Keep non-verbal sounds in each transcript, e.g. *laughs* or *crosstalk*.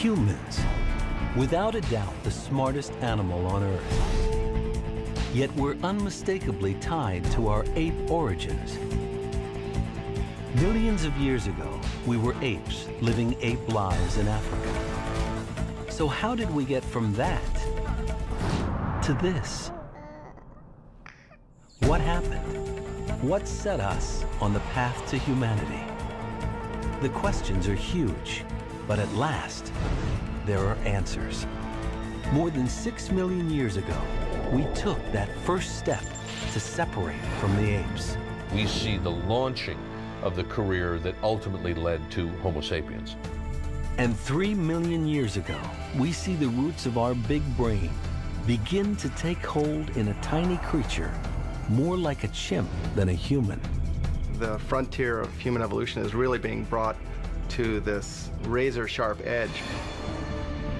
Humans, without a doubt the smartest animal on Earth. Yet we're unmistakably tied to our ape origins. Millions of years ago, we were apes living ape lives in Africa. So how did we get from that to this? What happened? What set us on the path to humanity? The questions are huge, but at last, there are answers. More than six million years ago, we took that first step to separate from the apes. We see the launching of the career that ultimately led to Homo sapiens. And three million years ago, we see the roots of our big brain begin to take hold in a tiny creature more like a chimp than a human the frontier of human evolution is really being brought to this razor sharp edge.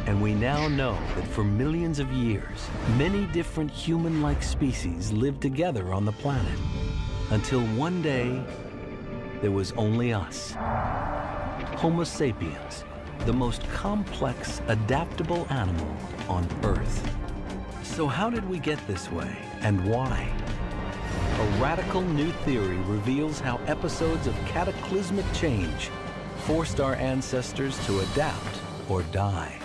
And we now know that for millions of years, many different human-like species lived together on the planet until one day there was only us. Homo sapiens, the most complex, adaptable animal on Earth. So how did we get this way and why? A radical new theory reveals how episodes of cataclysmic change forced our ancestors to adapt or die.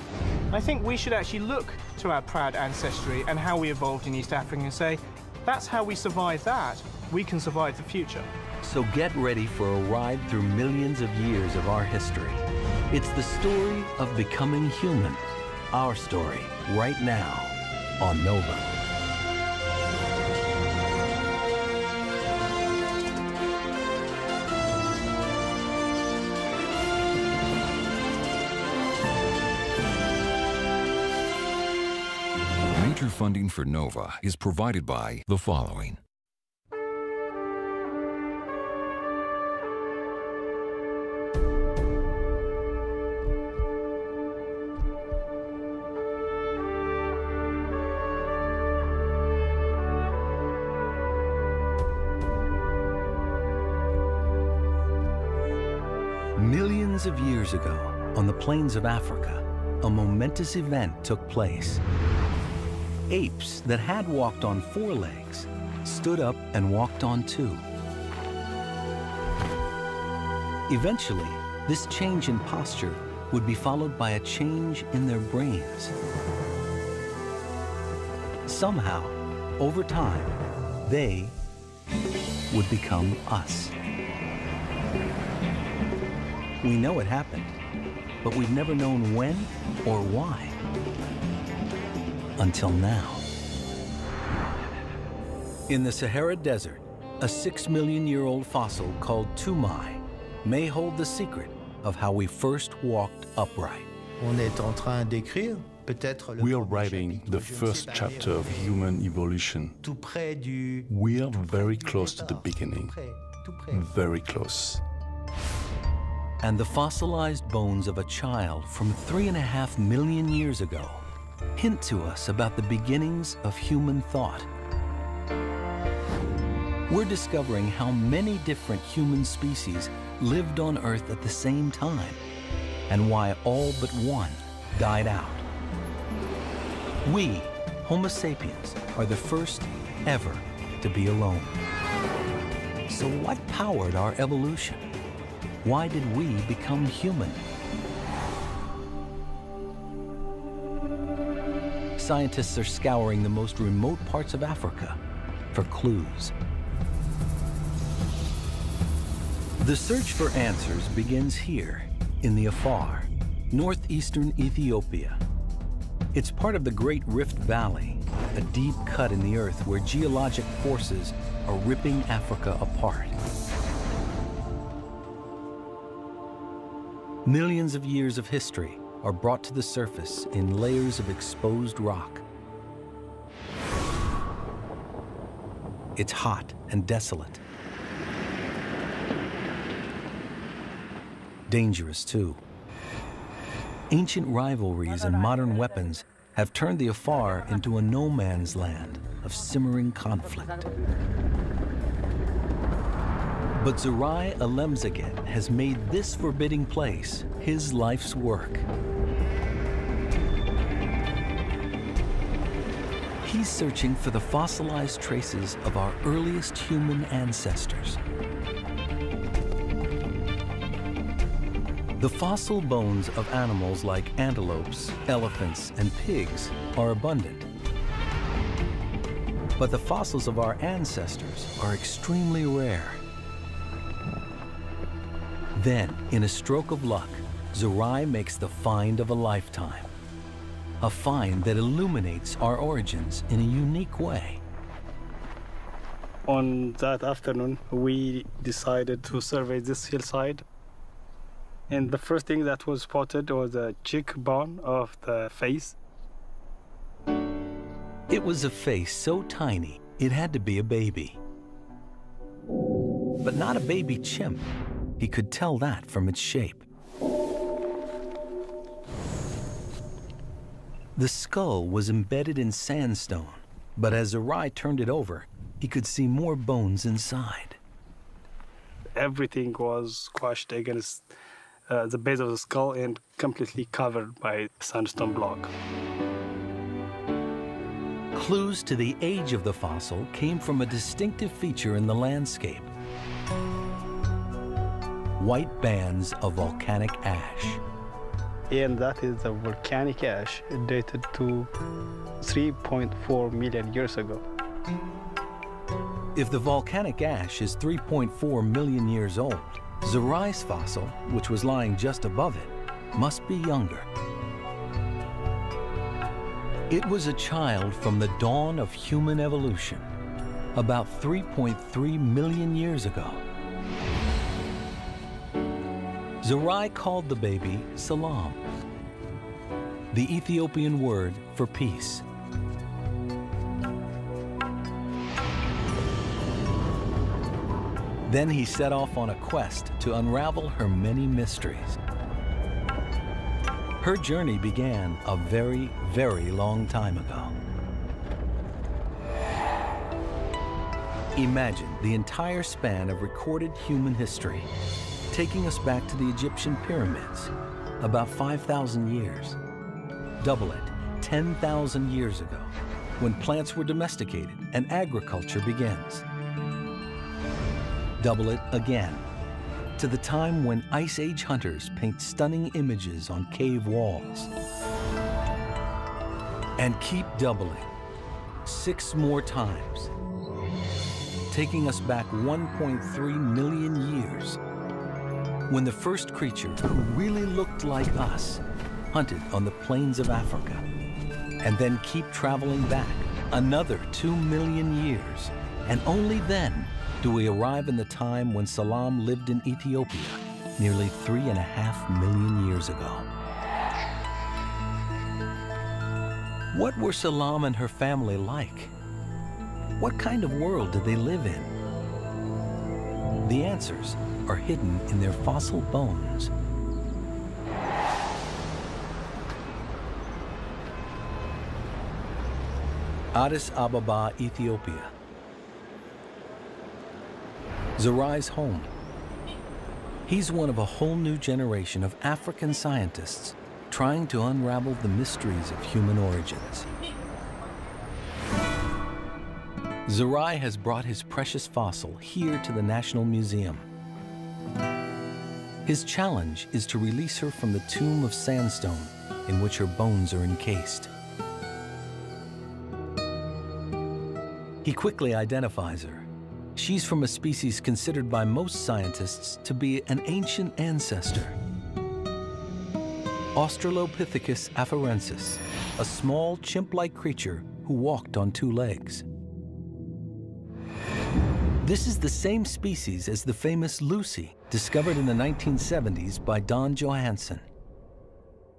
I think we should actually look to our proud ancestry and how we evolved in East Africa and say, that's how we survived that, we can survive the future. So get ready for a ride through millions of years of our history. It's the story of becoming human, our story, right now on Nova. Funding for NOVA is provided by the following. Millions of years ago, on the plains of Africa, a momentous event took place apes that had walked on four legs stood up and walked on two. Eventually, this change in posture would be followed by a change in their brains. Somehow, over time, they would become us. We know it happened, but we've never known when or why until now. In the Sahara Desert, a six million year old fossil called Toumai may hold the secret of how we first walked upright. We are writing the first chapter of human evolution. We are very close to the beginning. Very close. And the fossilized bones of a child from three and a half million years ago hint to us about the beginnings of human thought. We're discovering how many different human species lived on Earth at the same time and why all but one died out. We, Homo sapiens, are the first ever to be alone. So what powered our evolution? Why did we become human? Scientists are scouring the most remote parts of Africa for clues. The search for answers begins here, in the Afar, northeastern Ethiopia. It's part of the Great Rift Valley, a deep cut in the earth where geologic forces are ripping Africa apart. Millions of years of history are brought to the surface in layers of exposed rock. It's hot and desolate. Dangerous, too. Ancient rivalries and modern weapons have turned the Afar into a no man's land of simmering conflict. But Zerai Alemseged has made this forbidding place his life's work. He's searching for the fossilized traces of our earliest human ancestors. The fossil bones of animals like antelopes, elephants, and pigs are abundant. But the fossils of our ancestors are extremely rare. Then, in a stroke of luck, Zerai makes the find of a lifetime. A find that illuminates our origins in a unique way. On that afternoon, we decided to survey this hillside. And the first thing that was spotted was a cheekbone of the face. It was a face so tiny, it had to be a baby. But not a baby chimp. He could tell that from its shape. The skull was embedded in sandstone, but as Zerai turned it over, he could see more bones inside. Everything was squashed against uh, the base of the skull and completely covered by sandstone block. Clues to the age of the fossil came from a distinctive feature in the landscape. White bands of volcanic ash. And that is the volcanic ash dated to 3.4 million years ago. If the volcanic ash is 3.4 million years old, Zerai's fossil, which was lying just above it, must be younger. It was a child from the dawn of human evolution, about 3.3 million years ago. Zerai called the baby Salam, the Ethiopian word for peace. Then he set off on a quest to unravel her many mysteries. Her journey began a very, very long time ago. Imagine the entire span of recorded human history, taking us back to the Egyptian pyramids, about 5,000 years. Double it, 10,000 years ago, when plants were domesticated and agriculture begins double it again to the time when Ice Age hunters paint stunning images on cave walls. And keep doubling six more times, taking us back 1.3 million years when the first creature who really looked like us hunted on the plains of Africa. And then keep traveling back another two million years. And only then do we arrive in the time when Salam lived in Ethiopia nearly three and a half million years ago. What were Salam and her family like? What kind of world did they live in? The answers are hidden in their fossil bones. Addis Ababa, Ethiopia. Zerai's home. He's one of a whole new generation of African scientists trying to unravel the mysteries of human origins. Zerai has brought his precious fossil here to the National Museum. His challenge is to release her from the tomb of sandstone in which her bones are encased. He quickly identifies her She's from a species considered by most scientists to be an ancient ancestor. Australopithecus afarensis, a small chimp-like creature who walked on two legs. This is the same species as the famous Lucy, discovered in the 1970s by Don Johanson.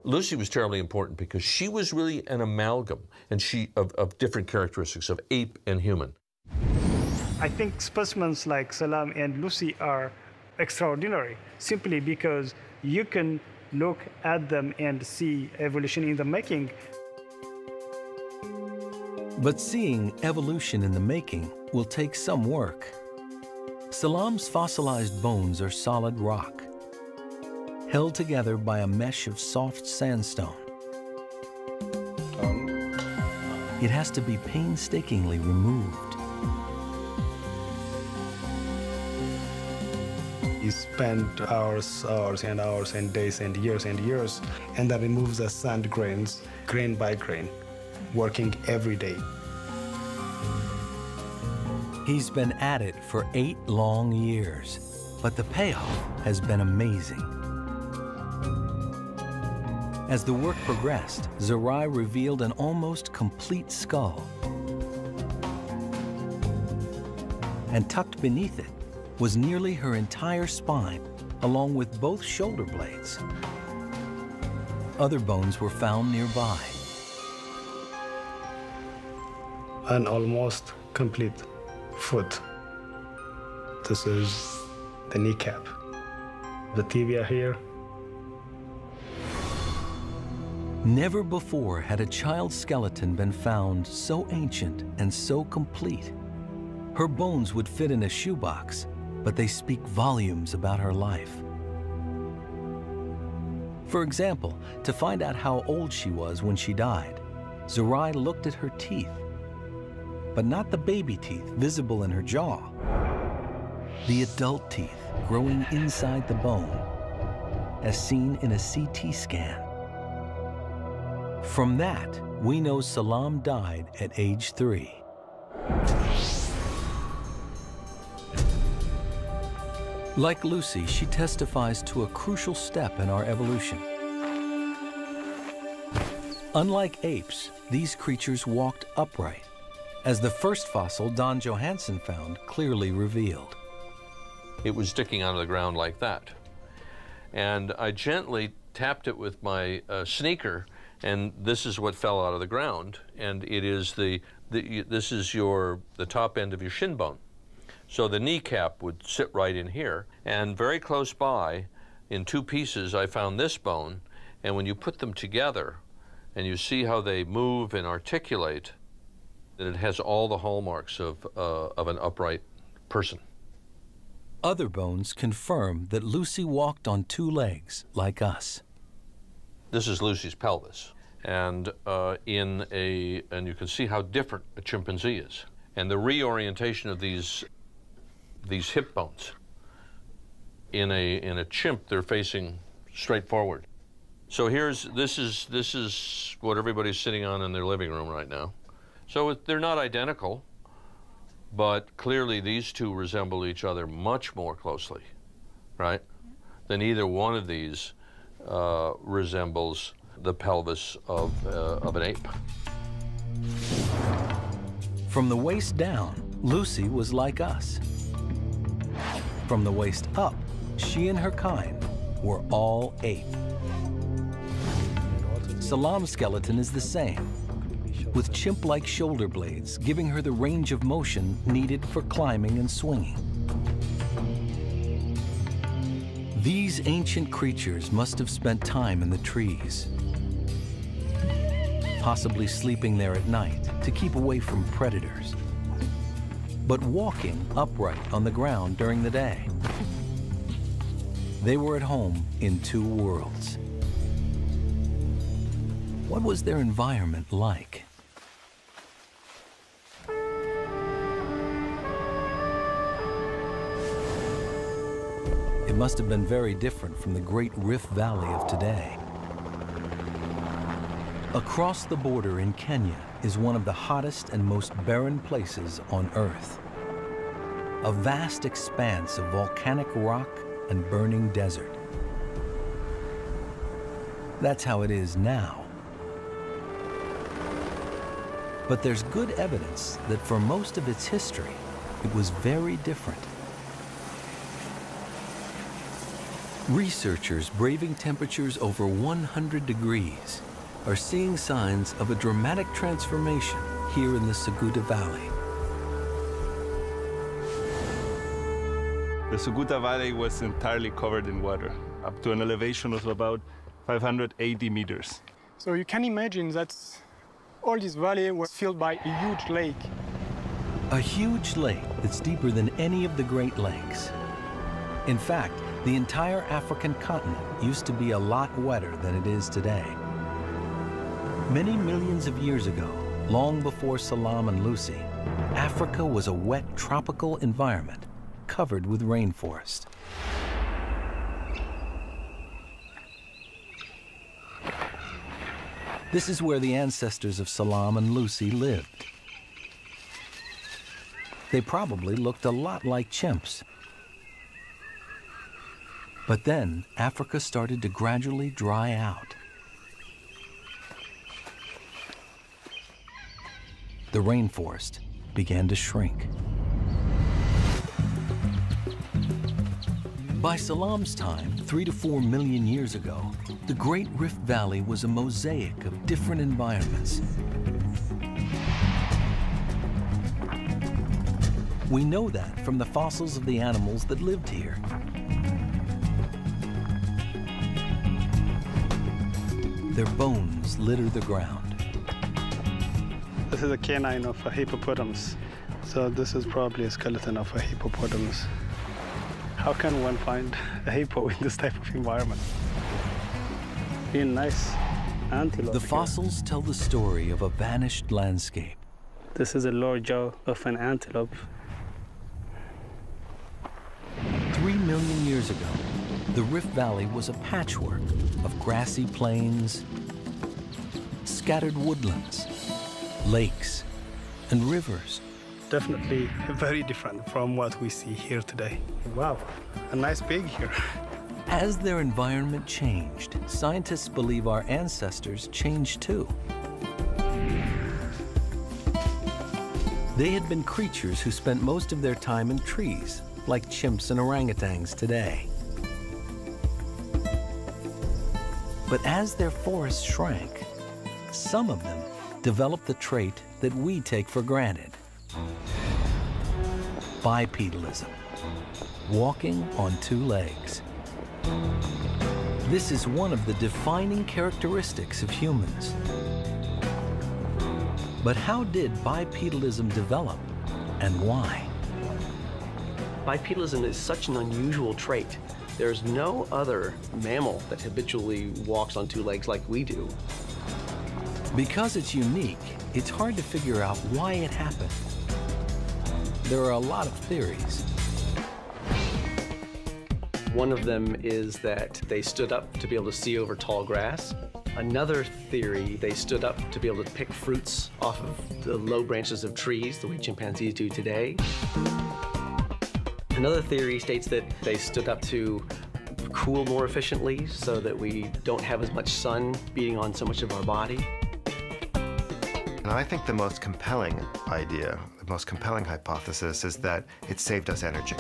Lucy was terribly important because she was really an amalgam and she of, of different characteristics of ape and human. I think specimens like Salam and Lucy are extraordinary simply because you can look at them and see evolution in the making. But seeing evolution in the making will take some work. Salam's fossilized bones are solid rock, held together by a mesh of soft sandstone. it has to be painstakingly removed. He spent hours, hours and hours and days and years and years, and then removes the sand grains, grain by grain, working every day. He's been at it for eight long years, but the payoff has been amazing. As the work progressed, Zerai revealed an almost complete skull. And tucked beneath it was nearly her entire spine, along with both shoulder blades. Other bones were found nearby. An almost complete foot. This is the kneecap. The tibia here. Never before had a child's skeleton been found so ancient and so complete. Her bones would fit in a shoebox, but they speak volumes about her life. For example, to find out how old she was when she died, Zerai looked at her teeth but not the baby teeth visible in her jaw. The adult teeth growing inside the bone, as seen in a CT scan. From that, we know Salam died at age three. Like Lucy, she testifies to a crucial step in our evolution. Unlike apes, these creatures walked upright as the first fossil Don Johanson found clearly revealed. It was sticking out of the ground like that. And I gently tapped it with my uh, sneaker, and this is what fell out of the ground. And it is the, the, this is your, the top end of your shin bone. So the kneecap would sit right in here. And very close by, in two pieces, I found this bone. And when you put them together, and you see how they move and articulate, that it has all the hallmarks of, uh, of an upright person. Other bones confirm that Lucy walked on two legs, like us. This is Lucy's pelvis. And uh, in a, and you can see how different a chimpanzee is. And the reorientation of these, these hip bones. In a, in a chimp, they're facing straight forward. So here's, this is, this is what everybody's sitting on in their living room right now. So they're not identical, but clearly these two resemble each other much more closely, right? Than either one of these uh, resembles the pelvis of, uh, of an ape. From the waist down, Lucy was like us. From the waist up, she and her kind were all ape. Salam's skeleton is the same, with chimp-like shoulder blades, giving her the range of motion needed for climbing and swinging. These ancient creatures must have spent time in the trees, possibly sleeping there at night to keep away from predators, but walking upright on the ground during the day. They were at home in two worlds. What was their environment like? Must have been very different from the Great Rift Valley of today. Across the border in Kenya is one of the hottest and most barren places on Earth. A vast expanse of volcanic rock and burning desert. That's how it is now. But there's good evidence that for most of its history, it was very different. Researchers braving temperatures over 100 degrees are seeing signs of a dramatic transformation here in the Suguta Valley. The Suguta Valley was entirely covered in water, up to an elevation of about 580 meters. So you can imagine that all this valley was filled by a huge lake. A huge lake that's deeper than any of the Great Lakes. In fact, the entire African continent used to be a lot wetter than it is today. Many millions of years ago, Long before Salam and Lucy, Africa was a wet tropical environment covered with rainforest. This is where the ancestors of Salam and Lucy lived. They probably looked a lot like chimps. But then Africa started to gradually dry out. The rainforest began to shrink. By Salam's time, three to four million years ago, the Great Rift Valley was a mosaic of different environments. We know that from the fossils of the animals that lived here. Their bones litter the ground. This is a canine of a hippopotamus. So this is probably a skeleton of a hippopotamus. How can one find a hippo in this type of environment? Being nice antelope. The fossils tell the story of a vanished landscape. This is a lower jaw of an antelope. Three million years ago, the Rift Valley was a patchwork of grassy plains, scattered woodlands, lakes, and rivers. Definitely very different from what we see here today. Wow, a nice pig here. *laughs* As their environment changed, scientists believe our ancestors changed too. They had been creatures who spent most of their time in trees, like chimps and orangutans today. But as their forests shrank, some of them developed the trait that we take for granted bipedalism, walking on two legs. This is one of the defining characteristics of humans. But how did bipedalism develop and why? Bipedalism is such an unusual trait. There's no other mammal that habitually walks on two legs like we do. Because it's unique, it's hard to figure out why it happened. There are a lot of theories. One of them is that they stood up to be able to see over tall grass. Another theory, they stood up to be able to pick fruits off of the low branches of trees, the way chimpanzees do today. Another theory states that they stood up to cool more efficiently so that we don't have as much sun beating on so much of our body. And I think the most compelling idea, the most compelling hypothesis is that it saved us energy.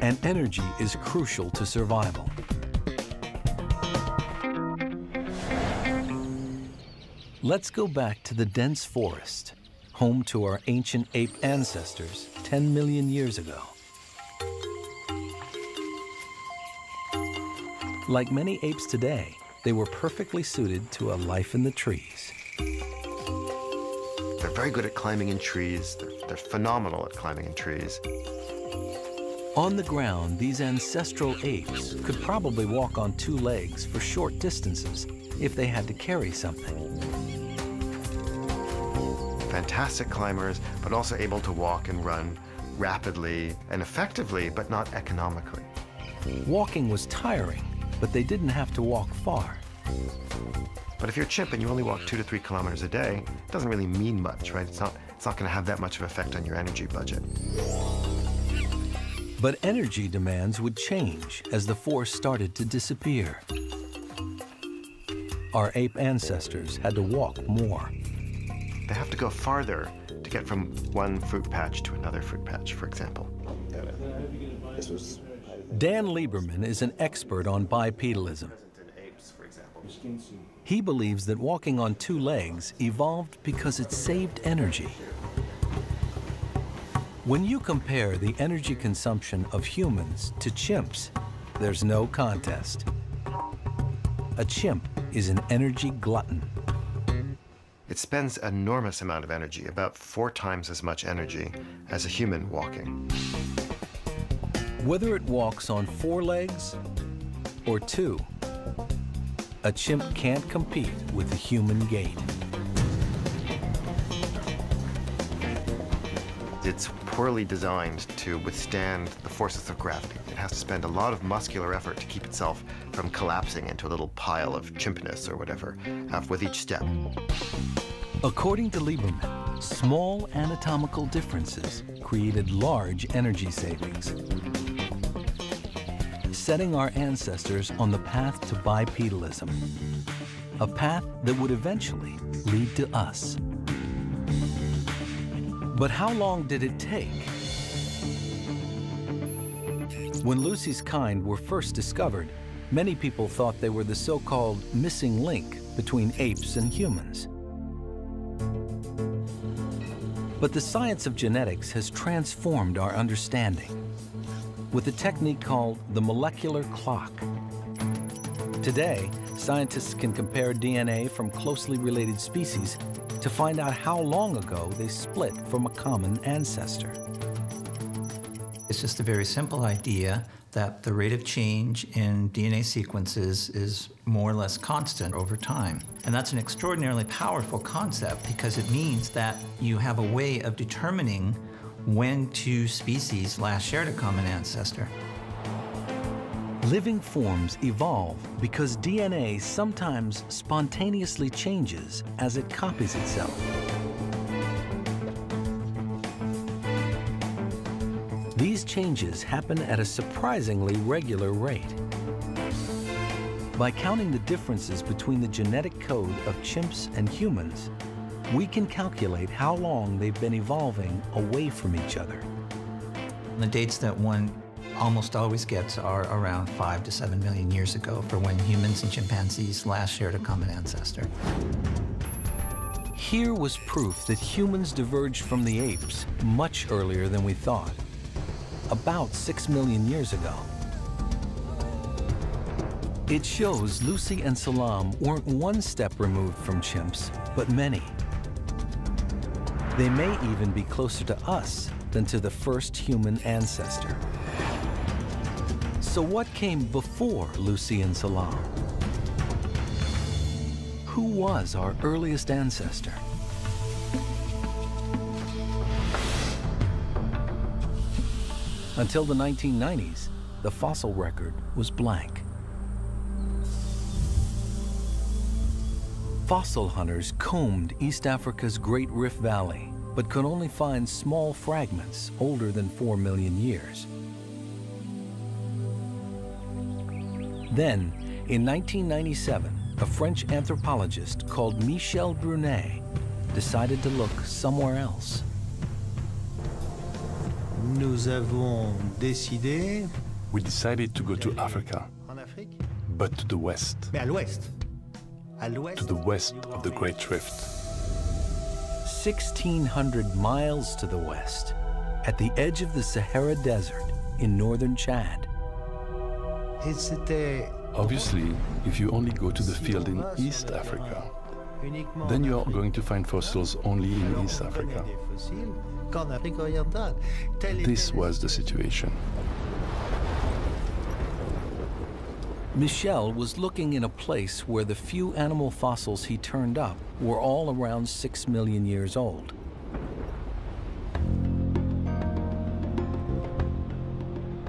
And energy is crucial to survival. Let's go back to the dense forest, home to our ancient ape ancestors 10 million years ago. Like many apes today, they were perfectly suited to a life in the trees. They're very good at climbing in trees. They're, they're phenomenal at climbing in trees. On the ground, these ancestral apes could probably walk on two legs for short distances if they had to carry something. Fantastic climbers, but also able to walk and run rapidly and effectively, but not economically. Walking was tiring, but they didn't have to walk far. But if you're a chimp and you only walk two to three kilometers a day, it doesn't really mean much, right? It's not, it's not going to have that much of an effect on your energy budget. But energy demands would change as the forest started to disappear. Our ape ancestors had to walk more. They have to go farther to get from one fruit patch to another fruit patch, for example. Dan Lieberman is an expert on bipedalism. He believes that walking on two legs evolved because it saved energy. When you compare the energy consumption of humans to chimps, there's no contest. A chimp is an energy glutton. It spends enormous amount of energy, about four times as much energy as a human walking. Whether it walks on four legs or two, a chimp can't compete with the human gait. It's poorly designed to withstand the forces of gravity. It has to spend a lot of muscular effort to keep itself from collapsing into a little pile of chimpness or whatever uh, with each step. According to Lieberman, small anatomical differences created large energy savings, setting our ancestors on the path to bipedalism, a path that would eventually lead to us. But how long did it take? When Lucy's kind were first discovered, many people thought they were the so-called missing link between apes and humans. But the science of genetics has transformed our understanding with a technique called the molecular clock. Today, scientists can compare DNA from closely related species to find out how long ago they split from a common ancestor. It's just a very simple idea that the rate of change in DNA sequences is more or less constant over time. And that's an extraordinarily powerful concept because it means that you have a way of determining when two species last shared a common ancestor. Living forms evolve because DNA sometimes spontaneously changes as it copies itself. These changes happen at a surprisingly regular rate. By counting the differences between the genetic code of chimps and humans, we can calculate how long they've been evolving away from each other. The dates that one almost always gets are around five to seven million years ago for when humans and chimpanzees last shared a common ancestor. Here was proof that humans diverged from the apes much earlier than we thought, about six million years ago. It shows Lucy and Salam weren't one step removed from chimps, but many. They may even be closer to us than to the first human ancestor. So what came before Lucy and Salam? Who was our earliest ancestor? Until the 1990s, the fossil record was blank. Fossil hunters combed East Africa's Great Rift Valley, but could only find small fragments older than 4 million years. Then, in 1997, a French anthropologist called Michel Brunet decided to look somewhere else. Nous avons décidé. We decided to go to Africa, but to the west. Mais à l'ouest. To the west of the Great Rift. 1,600 miles to the west, at the edge of the Sahara Desert in northern Chad. Obviously, if you only go to the field in East Africa, then you are going to find fossils only in East Africa. This was the situation. Michel was looking in a place where the few animal fossils he turned up were all around six million years old.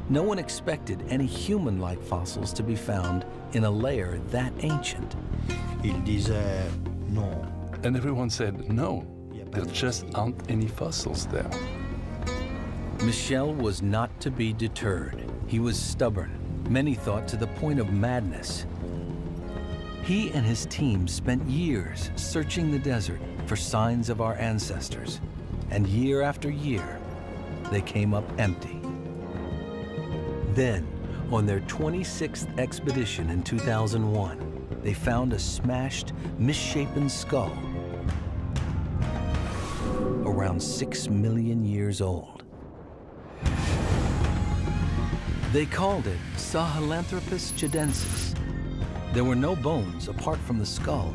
No one expected any human-like fossils to be found in a layer that ancient. Il disait non. And everyone said, no, there just aren't any fossils there. Michel was not to be deterred. He was stubborn, many thought to the point of madness. He and his team spent years searching the desert for signs of our ancestors, and year after year, they came up empty. Then, on their 26th expedition in 2001, they found a smashed, misshapen skull around six million years old. They called it Sahelanthropus tchadensis. There were no bones apart from the skull.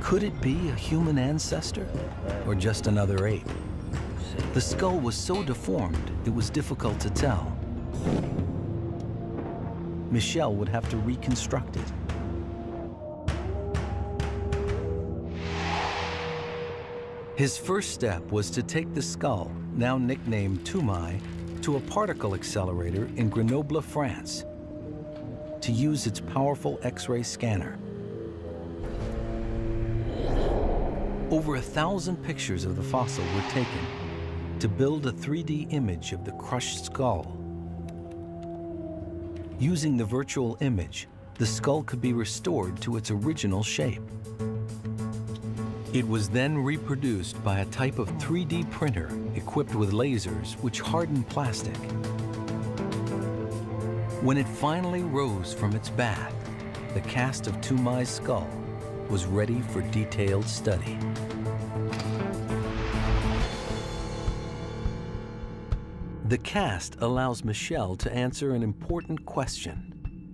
Could it be a human ancestor or just another ape? The skull was so deformed, it was difficult to tell. Michel would have to reconstruct it. His first step was to take the skull, now nicknamed Toumaï, to a particle accelerator in Grenoble, France, to use its powerful X-ray scanner. Over a thousand pictures of the fossil were taken to build a 3D image of the crushed skull. Using the virtual image, the skull could be restored to its original shape. It was then reproduced by a type of 3D printer equipped with lasers which hardened plastic. When it finally rose from its bath, the cast of Toumaï's skull was ready for detailed study. The cast allows Michel to answer an important question.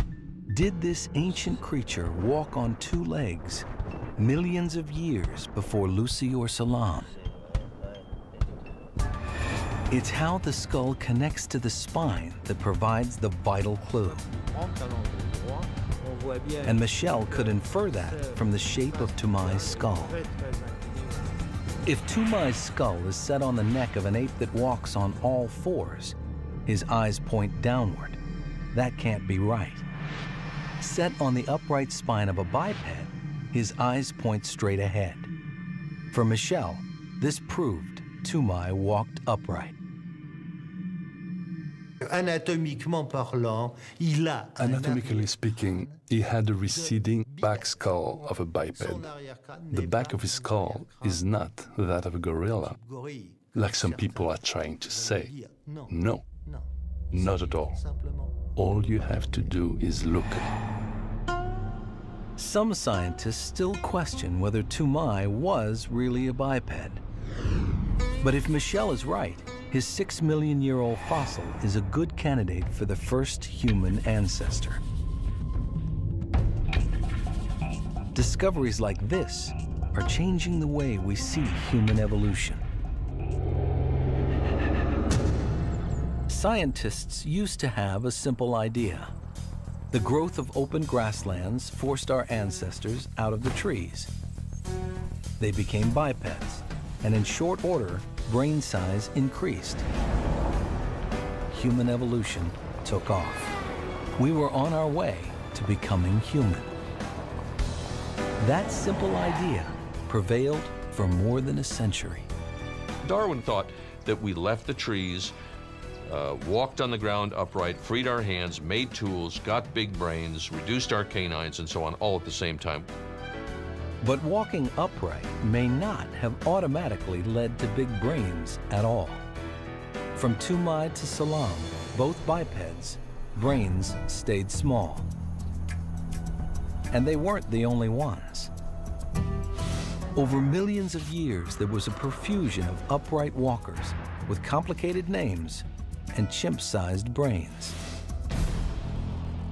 Did this ancient creature walk on two legs millions of years before Lucy or Salam? It's how the skull connects to the spine that provides the vital clue. And Michel could infer that from the shape of Toumaï's skull. If Toumaï's skull is set on the neck of an ape that walks on all fours, his eyes point downward. That can't be right. Set on the upright spine of a biped, his eyes point straight ahead. For Michel, this proved Toumaï walked upright. Anatomically speaking, he had a receding back skull of a biped. The back of his skull is not that of a gorilla, like some people are trying to say. No, not at all. All you have to do is look. Some scientists still question whether Toumaï was really a biped. But if Michel is right, his six million year old fossil is a good candidate for the first human ancestor. Discoveries like this are changing the way we see human evolution. Scientists used to have a simple idea. The growth of open grasslands forced our ancestors out of the trees. They became bipeds, and in short order, brain size increased. Human evolution took off. We were on our way to becoming human. That simple idea prevailed for more than a century. Darwin thought that we left the trees, uh, walked on the ground upright, freed our hands, made tools, got big brains, reduced our canines, and so on, all at the same time. But walking upright may not have automatically led to big brains at all. From Toumaï to Salam, both bipeds, brains stayed small. And they weren't the only ones. Over millions of years, there was a profusion of upright walkers with complicated names and chimp-sized brains.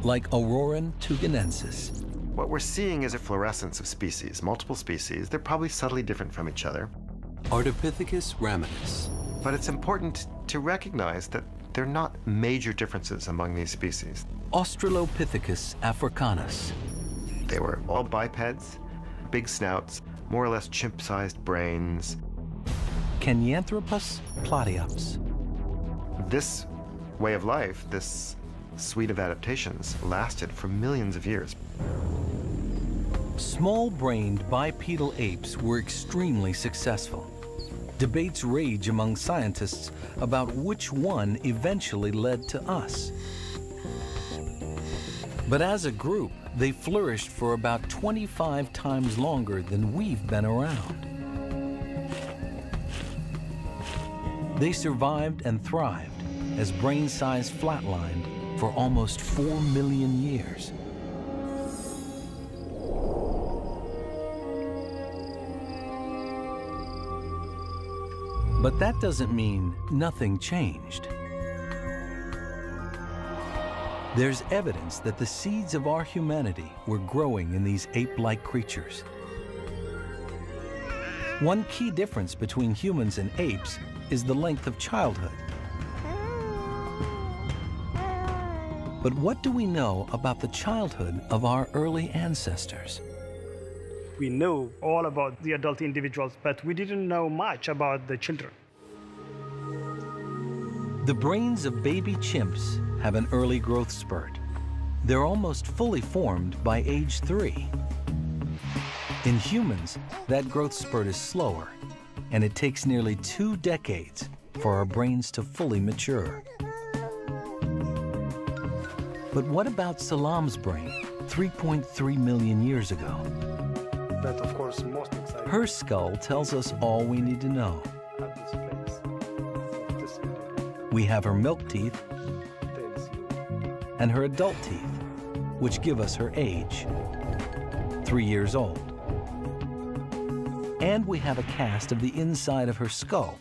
Like Orrorin tugenensis, what we're seeing is a fluorescence of species, multiple species. They're probably subtly different from each other. Ardipithecus ramidus. But it's important to recognize that there are not major differences among these species. Australopithecus africanus. They were all bipeds, big snouts, more or less chimp-sized brains. Kenyanthropus platyops. This way of life, this suite of adaptations, lasted for millions of years. Small-brained bipedal apes were extremely successful. Debates rage among scientists about which one eventually led to us. But as a group, they flourished for about 25 times longer than we've been around. They survived and thrived as brain size flatlined for almost 4 million years. But that doesn't mean nothing changed. There's evidence that the seeds of our humanity were growing in these ape-like creatures. One key difference between humans and apes is the length of childhood. But what do we know about the childhood of our early ancestors? We know all about the adult individuals, but we didn't know much about the children. The brains of baby chimps have an early growth spurt. They're almost fully formed by age three. In humans, that growth spurt is slower, and it takes nearly two decades for our brains to fully mature. But what about Salam's brain 3.3 million years ago? But of course, most exciting. Her skull tells us all we need to know. We have her milk teeth and her adult teeth, which give us her age, three years old. And we have a cast of the inside of her skull,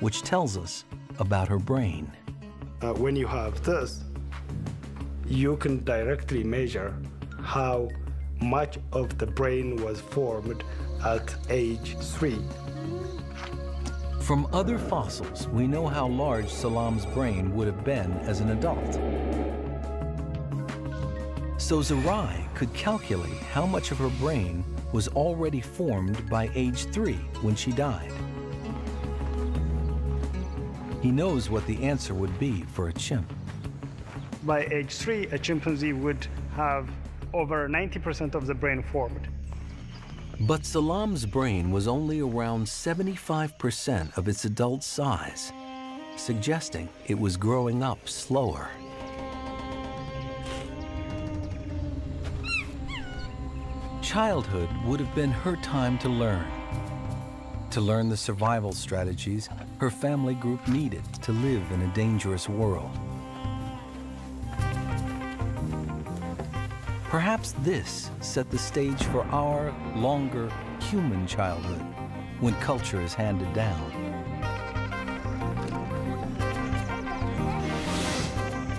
which tells us about her brain. Uh, when you have this, you can directly measure how much of the brain was formed at age three. From other fossils, we know how large Salam's brain would have been as an adult. So Zerai could calculate how much of her brain was already formed by age three when she died. He knows what the answer would be for a chimp. By age three, a chimpanzee would have over 90% of the brain formed. But Salam's brain was only around 75% of its adult size, suggesting it was growing up slower. Childhood would have been her time to learn. To learn the survival strategies her family group needed to live in a dangerous world. Perhaps this set the stage for our longer human childhood when culture is handed down.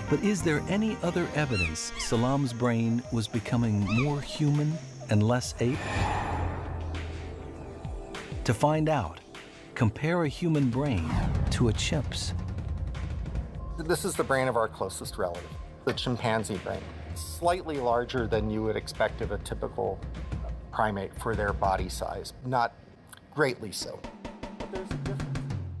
But is there any other evidence Salam's brain was becoming more human and less ape? To find out, compare a human brain to a chimp's. This is the brain of our closest relative, the chimpanzee brain. Slightly larger than you would expect of a typical primate for their body size, not greatly so.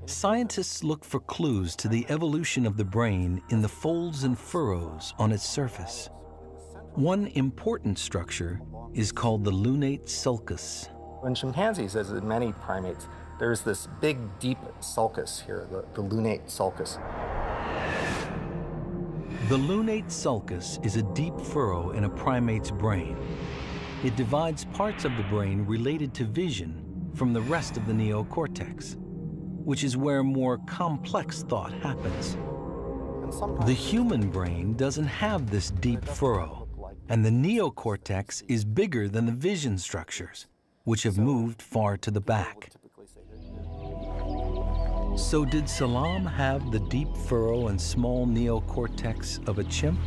Scientists look for clues to the evolution of the brain in the folds and furrows on its surface. One important structure is called the lunate sulcus. In chimpanzees, as in many primates, there's this big, deep sulcus here, the, the lunate sulcus. The lunate sulcus is a deep furrow in a primate's brain. It divides parts of the brain related to vision from the rest of the neocortex, which is where more complex thought happens. The human brain doesn't have this deep furrow, and the neocortex is bigger than the vision structures, which have moved far to the back. So did Salam have the deep furrow and small neocortex of a chimp?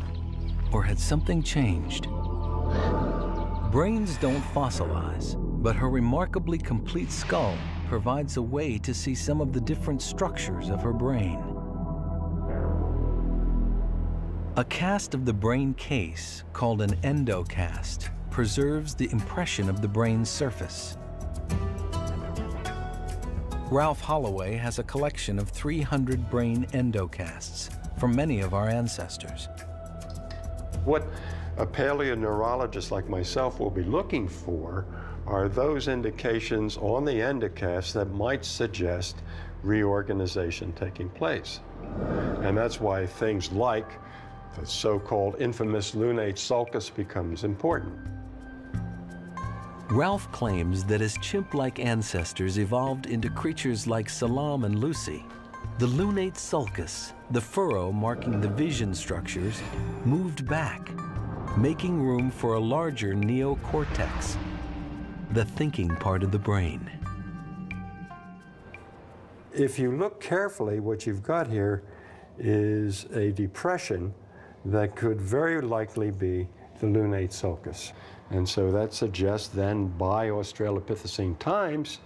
Or had something changed? Brains don't fossilize, but her remarkably complete skull provides a way to see some of the different structures of her brain. A cast of the brain case, called an endocast, preserves the impression of the brain's surface. Ralph Holloway has a collection of 300 brain endocasts from many of our ancestors. What a paleoneurologist like myself will be looking for are those indications on the endocast that might suggest reorganization taking place. And that's why things like the so-called infamous lunate sulcus becomes important. Ralph claims that as chimp-like ancestors evolved into creatures like Salam and Lucy, the lunate sulcus, the furrow marking the vision structures, moved back, making room for a larger neocortex, the thinking part of the brain. If you look carefully, what you've got here is a depression that could very likely be the lunate sulcus. And so that suggests then by Australopithecine times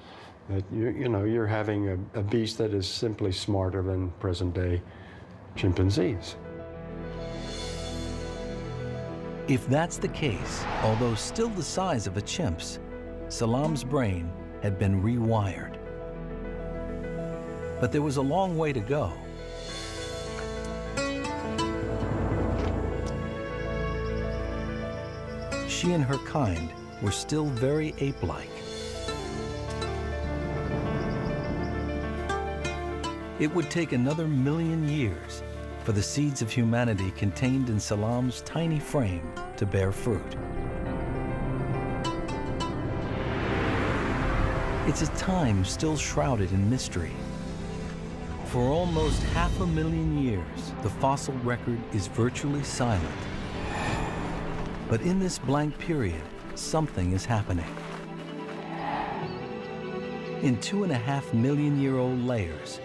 that you, you know, you're having a, a beast that is simply smarter than present day chimpanzees. If that's the case, although still the size of a chimp's, Salam's brain had been rewired. But there was a long way to go. She and her kind were still very ape-like. It would take another million years for the seeds of humanity contained in Salam's tiny frame to bear fruit. It's a time still shrouded in mystery. For almost half a million years, the fossil record is virtually silent. But in this blank period, something is happening. In two and a half million year old layers,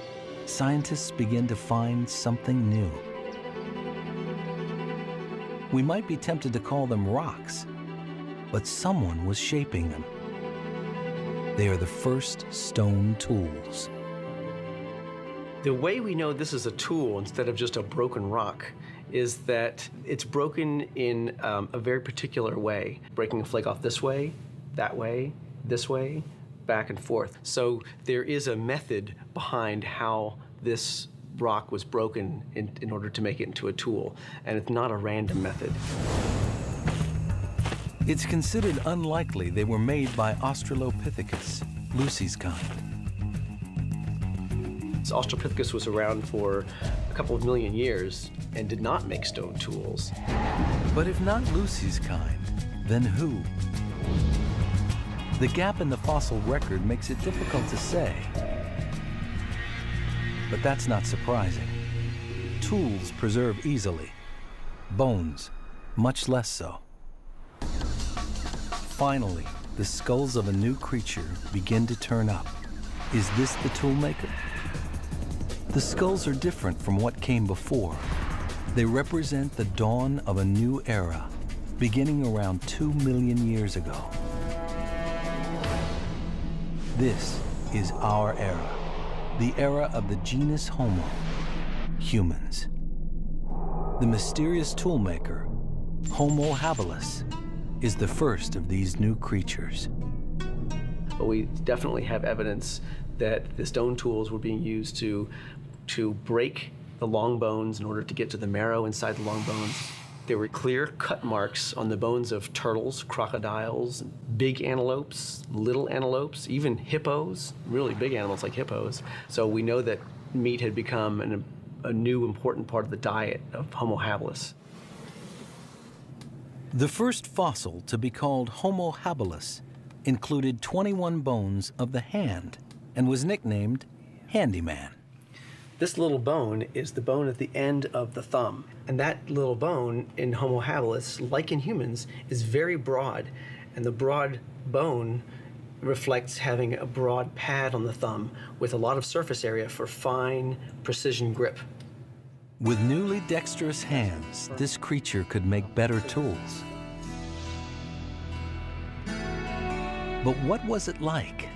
scientists begin to find something new. We might be tempted to call them rocks, but someone was shaping them. They are the first stone tools. The way we know this is a tool instead of just a broken rock is that it's broken in um, a very particular way, breaking a flake off this way, that way, this way, back and forth. So there is a method behind how this rock was broken in, in order to make it into a tool, and it's not a random method. It's considered unlikely they were made by Australopithecus, Lucy's kind. Australopithecus was around for a couple of million years and did not make stone tools. But if not Lucy's kind, then who? The gap in the fossil record makes it difficult to say. But that's not surprising. Tools preserve easily. Bones, much less so. Finally, the skulls of a new creature begin to turn up. Is this the toolmaker? The skulls are different from what came before. They represent the dawn of a new era, beginning around two million years ago. This is our era, the era of the genus Homo, humans. The mysterious toolmaker, Homo habilis, is the first of these new creatures. But we definitely have evidence that the stone tools were being used to to break the long bones in order to get to the marrow inside the long bones. There were clear cut marks on the bones of turtles, crocodiles, big antelopes, little antelopes, even hippos, really big animals like hippos. So we know that meat had become an, a new important part of the diet of Homo habilis. The first fossil to be called Homo habilis included 21 bones of the hand and was nicknamed Handyman. This little bone is the bone at the end of the thumb. And that little bone in Homo habilis, like in humans, is very broad. And the broad bone reflects having a broad pad on the thumb with a lot of surface area for fine precision grip. With newly dexterous hands, this creature could make better tools. But what was it like?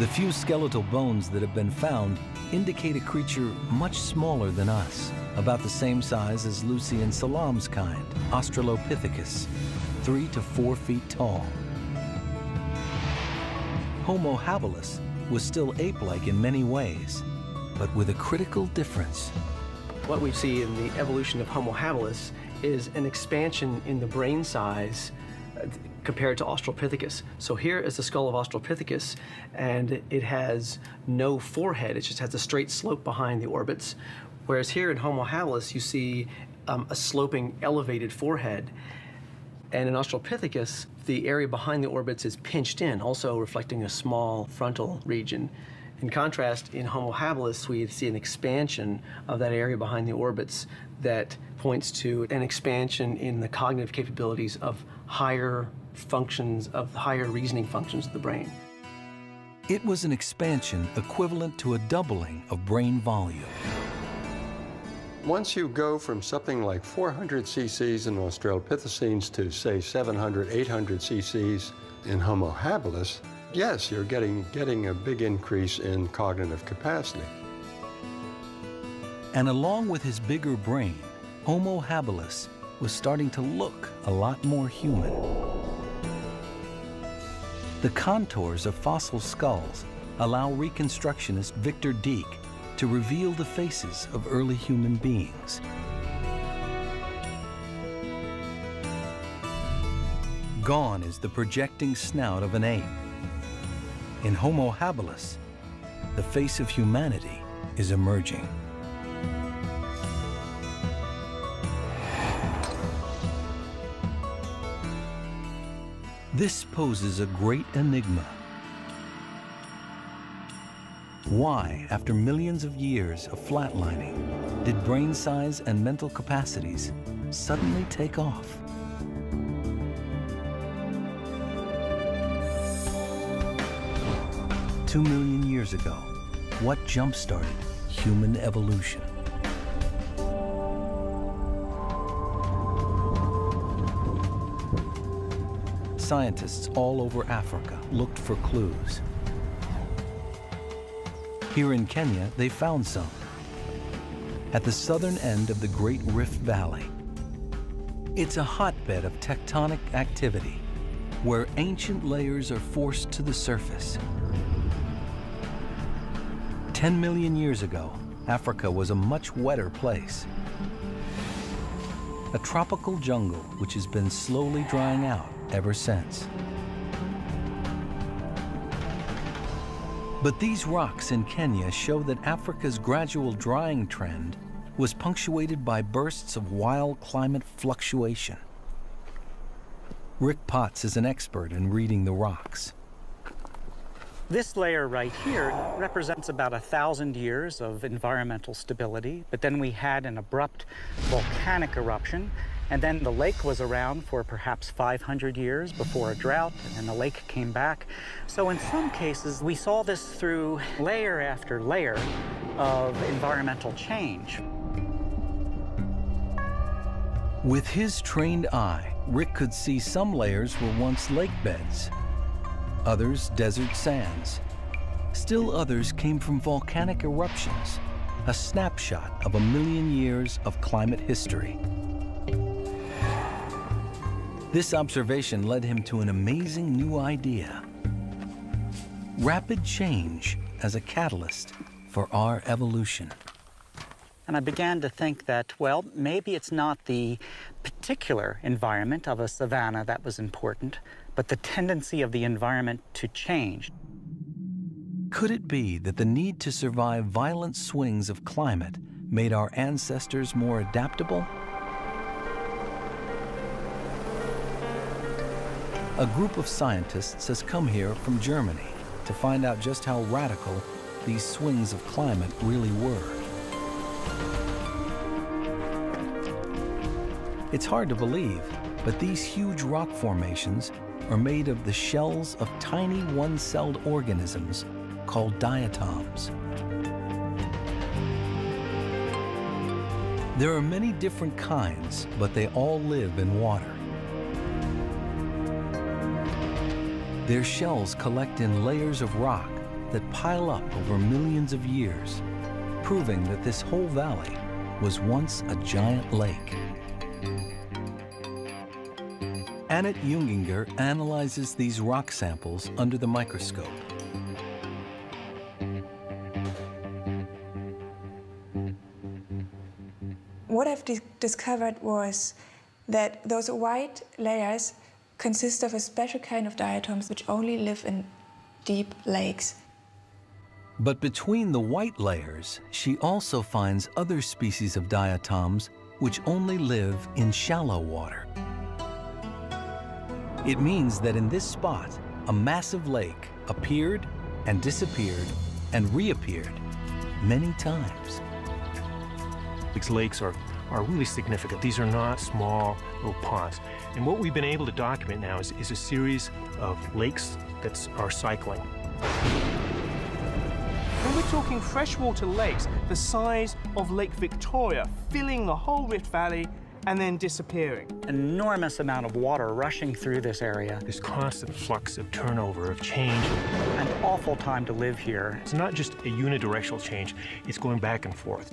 The few skeletal bones that have been found indicate a creature much smaller than us, about the same size as Lucy and Salam's kind, Australopithecus, three to four feet tall. Homo habilis was still ape-like in many ways, but with a critical difference. What we see in the evolution of Homo habilis is an expansion in the brain size compared to Australopithecus. So here is the skull of Australopithecus, and it has no forehead. It just has a straight slope behind the orbits. Whereas here in Homo habilis, you see um, a sloping, elevated forehead. And in Australopithecus, the area behind the orbits is pinched in, also reflecting a small frontal region. In contrast, in Homo habilis, we see an expansion of that area behind the orbits that points to an expansion in the cognitive capabilities of higher functions of the higher reasoning functions of the brain. It was an expansion equivalent to a doubling of brain volume. Once you go from something like 400 cc's in Australopithecines to, say, 700, 800 cc's in Homo habilis, yes, you're getting, getting a big increase in cognitive capacity. And along with his bigger brain, Homo habilis was starting to look a lot more human. The contours of fossil skulls allow reconstructionist Viktor Deak to reveal the faces of early human beings. Gone is the projecting snout of an ape. In Homo habilis, the face of humanity is emerging. This poses a great enigma. Why, after millions of years of flatlining, did brain size and mental capacities suddenly take off? Two million years ago, what jump-started human evolution? Scientists all over Africa looked for clues. Here in Kenya, they found some. At the southern end of the Great Rift Valley. It's a hotbed of tectonic activity where ancient layers are forced to the surface. 10 million years ago, Africa was a much wetter place. A tropical jungle which has been slowly drying out ever since. But these rocks in Kenya show that Africa's gradual drying trend was punctuated by bursts of wild climate fluctuation. Rick Potts is an expert in reading the rocks. This layer right here represents about a thousand years of environmental stability, but then we had an abrupt volcanic eruption, and then the lake was around for perhaps 500 years before a drought, and the lake came back. So in some cases, we saw this through layer after layer of environmental change. With his trained eye, Rick could see some layers were once lake beds, others desert sands. Still others came from volcanic eruptions, a snapshot of a million years of climate history. This observation led him to an amazing new idea. Rapid change as a catalyst for our evolution. And I began to think that, well, maybe it's not the particular environment of a savanna that was important, but the tendency of the environment to change. Could it be that the need to survive violent swings of climate made our ancestors more adaptable? A group of scientists has come here from Germany to find out just how radical these swings of climate really were. It's hard to believe, but these huge rock formations are made of the shells of tiny one-celled organisms called diatoms. There are many different kinds, but they all live in water. Their shells collect in layers of rock that pile up over millions of years, proving that this whole valley was once a giant lake. Annette Junginger analyzes these rock samples under the microscope. What I've di discovered was that those white layers consist of a special kind of diatoms which only live in deep lakes. But between the white layers, she also finds other species of diatoms which only live in shallow water. It means that in this spot, a massive lake appeared and disappeared and reappeared many times. These lakes are, are really significant. These are not small little ponds. And what we've been able to document now is, is a series of lakes that are cycling. When we're talking freshwater lakes, the size of Lake Victoria, filling the whole Rift Valley and then disappearing. Enormous amount of water rushing through this area. This constant flux of turnover, of change. An awful time to live here. It's not just a unidirectional change, it's going back and forth.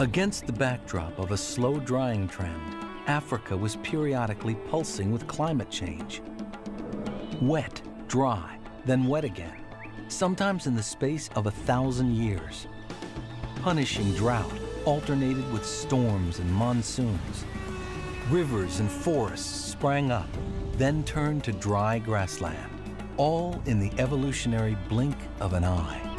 Against the backdrop of a slow drying trend, Africa was periodically pulsing with climate change. Wet, dry, then wet again, sometimes in the space of a thousand years. Punishing drought alternated with storms and monsoons. Rivers and forests sprang up, then turned to dry grassland, all in the evolutionary blink of an eye.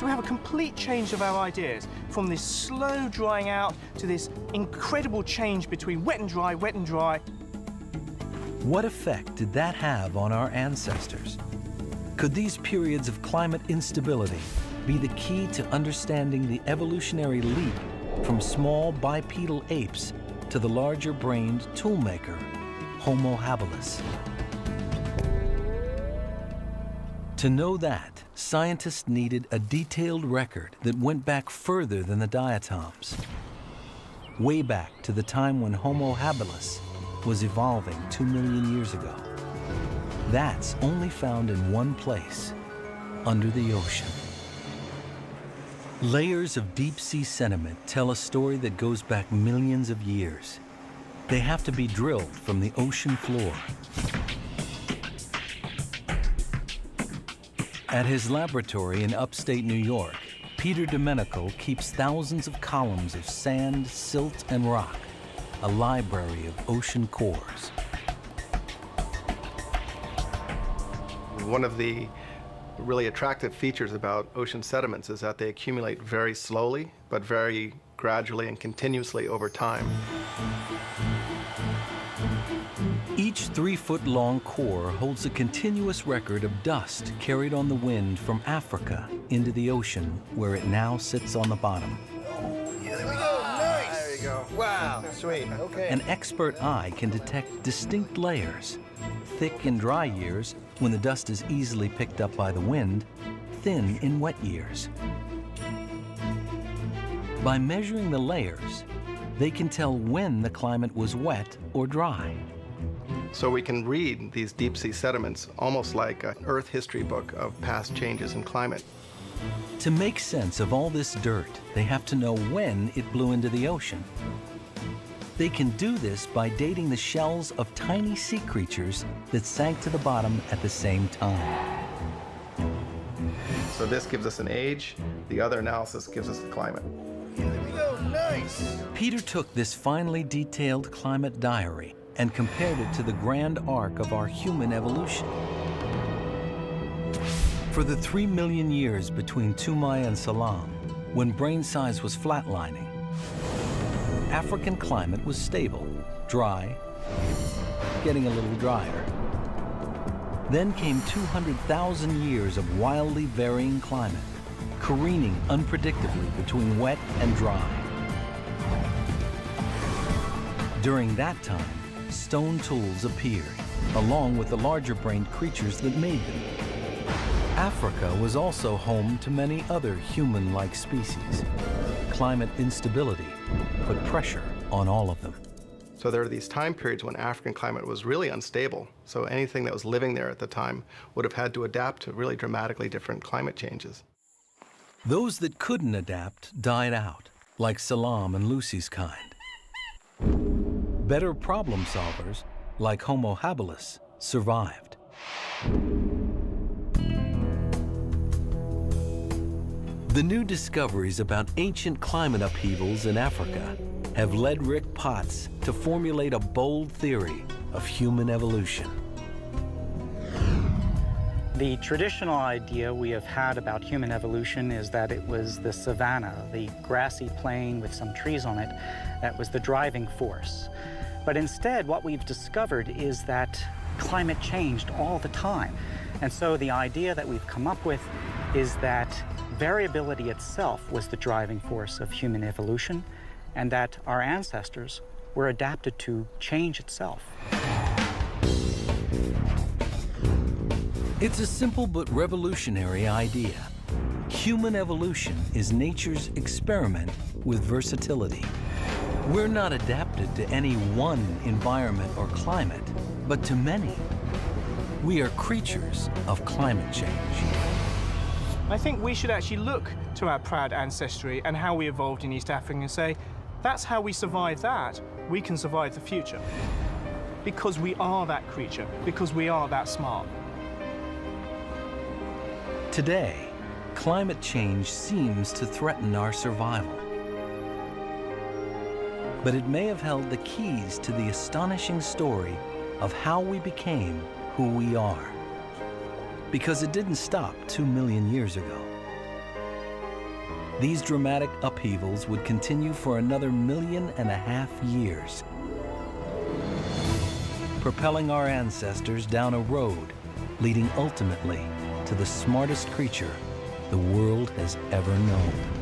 So we have a complete change of our ideas from this slow drying out to this incredible change between wet and dry, wet and dry. What effect did that have on our ancestors? Could these periods of climate instability be the key to understanding the evolutionary leap from small bipedal apes to the larger-brained toolmaker, Homo habilis? To know that, scientists needed a detailed record that went back further than the diatoms. Way back to the time when Homo habilis was evolving two million years ago. That's only found in one place, under the ocean. Layers of deep sea sediment tell a story that goes back millions of years. They have to be drilled from the ocean floor. At his laboratory in upstate New York, Peter deMenocal keeps thousands of columns of sand, silt, and rock, a library of ocean cores. One of the really attractive features about ocean sediments is that they accumulate very slowly, but very gradually and continuously over time. Each three-foot-long core holds a continuous record of dust carried on the wind from Africa into the ocean, where it now sits on the bottom. There we go, nice! There you go. Wow, sweet, okay. An expert eye can detect distinct layers. Thick in dry years, when the dust is easily picked up by the wind, thin in wet years. By measuring the layers, they can tell when the climate was wet or dry. So we can read these deep sea sediments almost like an Earth history book of past changes in climate. To make sense of all this dirt, they have to know when it blew into the ocean. They can do this by dating the shells of tiny sea creatures that sank to the bottom at the same time. So this gives us an age, the other analysis gives us the climate. There we go, nice! Peter took this finely detailed climate diary and compared it to the grand arc of our human evolution. For the three million years between Toumaï and Salam, when brain size was flatlining, African climate was stable, dry, getting a little drier. Then came 200,000 years of wildly varying climate, careening unpredictably between wet and dry. During that time, stone tools appeared, along with the larger-brained creatures that made them. Africa was also home to many other human-like species. Climate instability put pressure on all of them. So there are these time periods when African climate was really unstable. So anything that was living there at the time would have had to adapt to really dramatically different climate changes. Those that couldn't adapt died out, like Salam and Lucy's kind. Better problem solvers, like Homo habilis, survived. The new discoveries about ancient climate upheavals in Africa have led Rick Potts to formulate a bold theory of human evolution. The traditional idea we have had about human evolution is that it was the savanna, the grassy plain with some trees on it, that was the driving force. But instead, what we've discovered is that climate changed all the time. And so the idea that we've come up with is that variability itself was the driving force of human evolution, and that our ancestors were adapted to change itself. It's a simple but revolutionary idea. Human evolution is nature's experiment with versatility. We're not adapted to any one environment or climate, but to many. We are creatures of climate change. I think we should actually look to our proud ancestry and how we evolved in East Africa and say, that's how we survived that. We can survive the future. because we are that creature, because we are that smart. Today, climate change seems to threaten our survival. But it may have held the keys to the astonishing story of how we became who we are. Because it didn't stop two million years ago. These dramatic upheavals would continue for another million and a half years, propelling our ancestors down a road leading ultimately to the smartest creature the world has ever known.